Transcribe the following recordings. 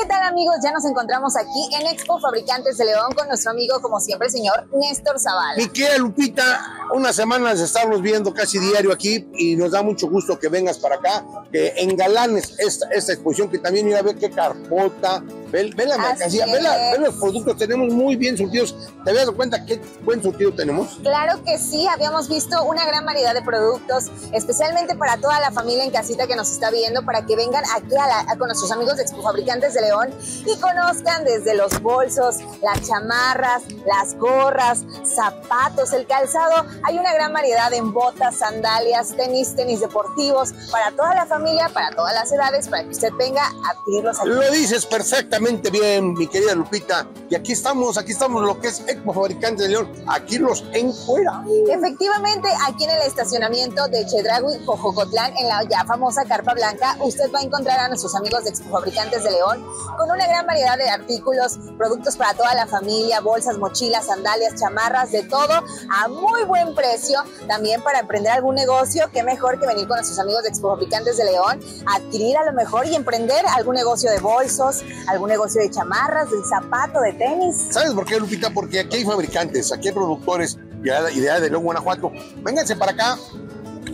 ¿Qué tal amigos? Ya nos encontramos aquí en Expo Fabricantes de León con nuestro amigo, como siempre, señor Néstor Zavala. Mi querida Lupita, unas semanas estamos viendo casi diario aquí y nos da mucho gusto que vengas para acá, que engalanes esta, esta exposición, que también mira a ver qué carpota, Ve, la mercancía, ve, los productos, tenemos muy bien surtidos. ¿Te habías dado cuenta qué buen surtido tenemos? Claro que sí, habíamos visto una gran variedad de productos, especialmente para toda la familia en casita que nos está viendo, para que vengan aquí a con nuestros amigos de Expo Fabricantes de León y conozcan desde los bolsos, las chamarras, las gorras, zapatos, el calzado. Hay una gran variedad en botas, sandalias, tenis, tenis deportivos, para toda la familia, para todas las edades, para que usted venga a adquirirlos aquí. Lo dices perfectamente bien, mi querida Lupita. Y aquí estamos, aquí estamos, lo que es Expo Fabricante de León. Aquí los encuera. Efectivamente, aquí en el estacionamiento de Chedragui, Jojocotlán, en la ya famosa Carpa Blanca, usted va a encontrar a nuestros amigos de Expo Fabricantes de León con una gran variedad de artículos, productos para toda la familia, bolsas, mochilas, sandalias, chamarras, de todo a muy buen precio. También para emprender algún negocio, qué mejor que venir con nuestros amigos de Expo Fabricantes de León, adquirir a lo mejor y emprender algún negocio de bolsos, algún negocio de chamarras, de zapato, de tenis. ¿Sabes por qué, Lupita? Porque aquí hay fabricantes, aquí hay productores idea de León, Guanajuato. Vénganse para acá,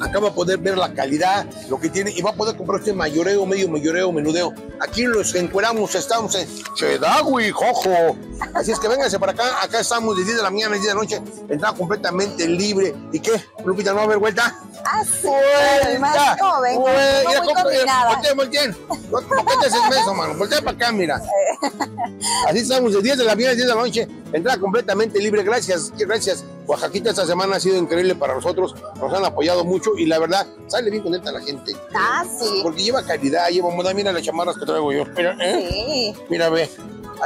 acá va a poder ver la calidad, lo que tiene, y va a poder comprar este mayoreo, medio mayoreo, menudeo. Aquí los encueramos, estamos en Chedagui, jojo. Así es que vénganse para acá, acá estamos de 10 de la mañana a 10 de la noche, entrada completamente libre. ¿Y qué, Lupita, no va a haber vuelta? Ah, sí, además, joven, no muy volteen, volteen el beso, mano, voltea para acá, mira. Así estamos de 10 de la mañana a 10 de la noche, entrada completamente libre. Gracias, gracias. Oaxaquita esta semana ha sido increíble para nosotros, nos han apoyado mucho y la verdad, sale bien contenta la gente. Ah, sí. Porque lleva calidad, lleva moda, mira las chamarras que traigo yo. Mira, ¿eh? Sí. Mira, ve.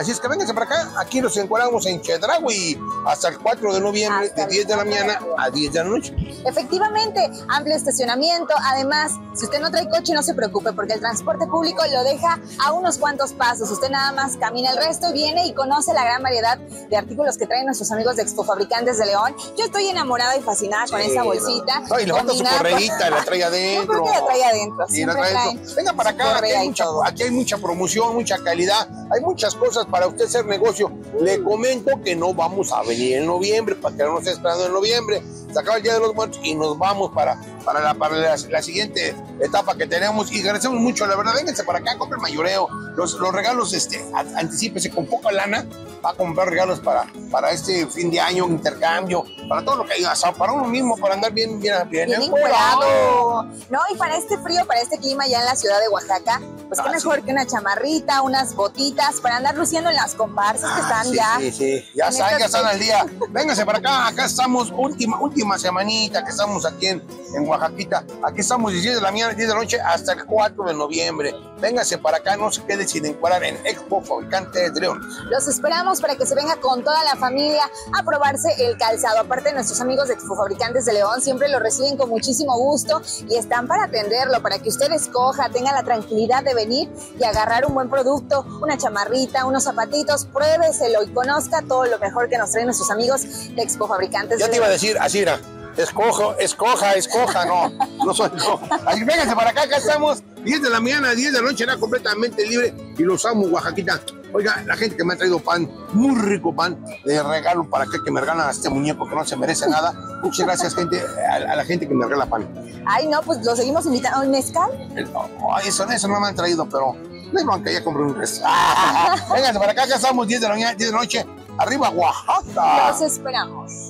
Así es que vénganse para acá. Aquí nos encuadramos en Chedraui hasta el 4 de noviembre, de 10 de la mañana a 10 de la noche. Efectivamente, amplio estacionamiento. Además, si usted no trae coche, no se preocupe, porque el transporte público lo deja a unos cuantos pasos. Usted nada más camina el resto, viene y conoce la gran variedad de artículos que traen nuestros amigos de Expo Fabricantes de León. Yo estoy enamorada y fascinada con esa bolsita. Ay, levanta su correíta, la trae adentro. La trae adentro. Sí, la trae Venga para acá, aquí hay, mucha, aquí hay mucha promoción, mucha calidad, hay muchas cosas para usted hacer negocio. Le comento que no vamos a venir en noviembre, para que no esté esperando en noviembre. Se acaba el Día de los Muertos y nos vamos para, para, la, para la, siguiente etapa que tenemos. Y agradecemos mucho, la verdad, vénganse para acá, compren mayoreo. Los, los regalos, este, anticípese con poca lana, va a comprar regalos para, para este fin de año, intercambio, para todo lo que haya, para uno mismo, para andar bien, bien, bien, bien No, y para este frío, para este clima ya en la ciudad de Oaxaca, pues qué ah, mejor que una chamarrita, unas botitas para andar luciendo en las comparsas que están sí, ya. Sí, sí, ya están, ya están al día. Véngase para acá, acá estamos, última, última semanita que estamos aquí en, en Oaxaquita. Aquí estamos de 10 de la mañana, 10 de la noche hasta el 4 de noviembre. Véngase para acá, no se quede sin encuadrar en Expo Fabricante de León. Los esperamos para que se venga con toda la familia a probarse el calzado. Aparte, nuestros amigos de Fabricantes de León siempre lo reciben con muchísimo gusto y están para atenderlo, para que usted escoja, tenga la tranquilidad de venir y agarrar un buen producto, una chamarrita, unos zapatitos, pruébeselo y conozca todo lo mejor que nos traen nuestros amigos de Expo Fabricantes. Ya te iba a decir, así era. Escojo, escoja, escoja, no, no soy yo. Así, vénganse para acá, acá estamos, 10 de la mañana, 10 de la noche, era completamente libre y los amo, Oaxaquita. Oiga, la gente que me ha traído pan, muy rico pan, de regalo para que, que me regalan a este muñeco que no se merece nada. Muchas gracias, gente, a, la gente que me regala pan. Ay, no, pues lo seguimos invitando. ¿Un mezcal? Ay, eso, eso no me han traído, pero no que ya compré un resto. Vénganse para acá, acá estamos 10 de la mañana, 10 de la noche. Arriba, Oaxaca. Los esperamos.